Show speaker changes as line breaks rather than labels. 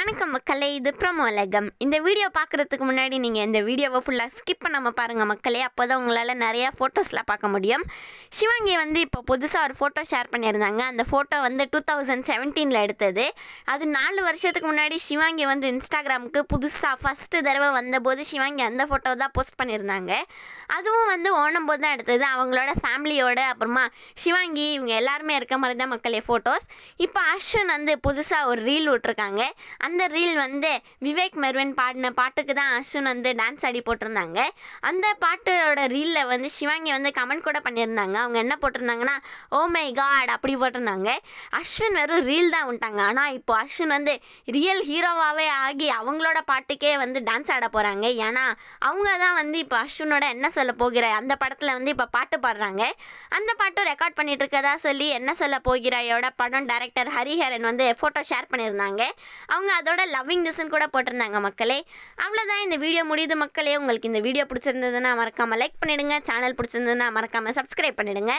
வணக்கம் மக்களே இது பிரமோலகம் இந்த வீடியோ பார்க்குறதுக்கு முன்னாடி நீங்கள் இந்த வீடியோவை ஃபுல்லாக ஸ்கிப் பண்ணாமல் பாருங்கள் மக்களே. அப்போ தான் உங்களால் நிறையா ஃபோட்டோஸ்லாம் பார்க்க முடியும். சிவாங்கி வந்து இப்போ புதுசாக ஒரு ஃபோட்டோ ஷேர் பண்ணியிருந்தாங்க. அந்த ஃபோட்டோ வந்து டூ தௌசண்ட் செவன்டீனில் எடுத்தது. அது நாலு வருஷத்துக்கு முன்னாடி சிவாங்கி வந்து இன்ஸ்டாகிராமுக்கு புதுசாக ஃபஸ்ட்டு தடவை வந்தபோது சிவாங்கி அந்த ஃபோட்டோ தான் போஸ்ட் பண்ணியிருந்தாங்க. அதுவும் வந்து ஓணும் போது தான் எடுத்தது. அவங்களோட ஃபேமிலியோட அப்புறமா சிவாங்கி இவங்க எல்லாருமே இருக்க மாதிரி தான் மக்களே ஃபோட்டோஸ் இப்போ அஸ்வின் வந்து புதுசாக ஒரு ரீல் விட்ருக்காங்க அந்த ரீல் வந்து விவேக் மெர்வன் பாடின பாட்டுக்கு தான் அஸ்வின் வந்து டான்ஸ் ஆடி போட்டிருந்தாங்க. அந்த பாட்டோட ரீலில் வந்து சிவாங்கி வந்து கமெண்ட் கூட பண்ணியிருந்தாங்க. அவங்க என்ன போட்டிருந்தாங்கன்னா ஓ மை காட் அப்படி போட்டிருந்தாங்க. அஸ்வின் வெறும் ரீல் தான் விட்டாங்க ஆனால் இப்போ அஸ்வின் வந்து ரியல் ஹீரோவாகவே ஆகி அவங்களோட பாட்டுக்கே வந்து டான்ஸ் ஆட போகிறாங்க ஏன்னா அவங்க தான் வந்து இப்போ அஸ்வினோட என்ன சொல்ல போகிற அந்த படத்தில் வந்து இப்போ பாட்டு பாடுறாங்க. அந்த பாட்டும் ரெக்கார்ட் பண்ணிட்டு இருக்கதா சொல்லி என்ன சொல்ல போகிறாயோட படம் டைரக்டர் ஹரிஹரன் வந்து ஃபோட்டோ ஷேர் பண்ணியிருந்தாங்க. அவங்க அதோட கூட லவ்விங்னஸ்ன்னு கூட போட்டிருந்தாங்க மக்களே. அவ்வளோதான் இந்த வீடியோ முடியுது மக்களே. உங்களுக்கு இந்த வீடியோ பிடிச்சிருந்ததுன்னா மறக்காமல் லைக் பண்ணிடுங்க. சேனல் பிடிச்சிருந்ததுன்னா மறக்காமல் சப்ஸ்கிரைப் பண்ணிடுங்க.